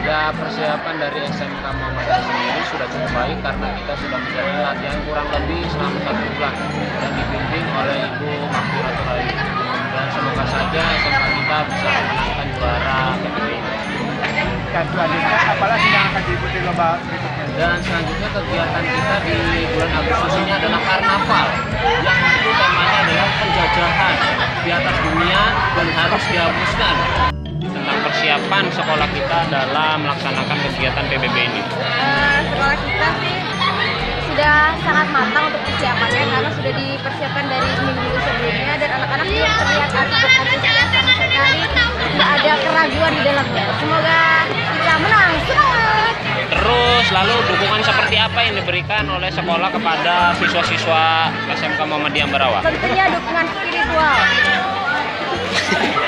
Ya persiapan dari SMK Muhammadiyah sendiri sudah cukup baik karena kita sudah menjalani latihan kurang lebih selama satu bulan dan dibimbing oleh Ibu Mahfiratul Ayu. Dan semoga saja SMK kita bisa memenangkan juara. Dan selanjutnya apalagi yang akan diikuti lomba berikutnya? Dan selanjutnya kegiatan kita di bulan Agustus ini adalah karnaval yang itu temanya adalah penjajahan di atas dunia dan harus dihapuskan. Persiapan sekolah kita dalam melaksanakan kegiatan PBB ini. Eh, sekolah kita sih sudah sangat matang untuk persiapannya karena sudah dipersiapkan dari minggu sebelumnya dan anak-anak juga terlihat sangat antusias sama sekali tidak ada keraguan di dalamnya semoga kita menang semangat Terus lalu dukungan seperti apa yang diberikan oleh sekolah kepada siswa-siswa SMK Muhammadiyah Ambarawa? tentunya dukungan spiritual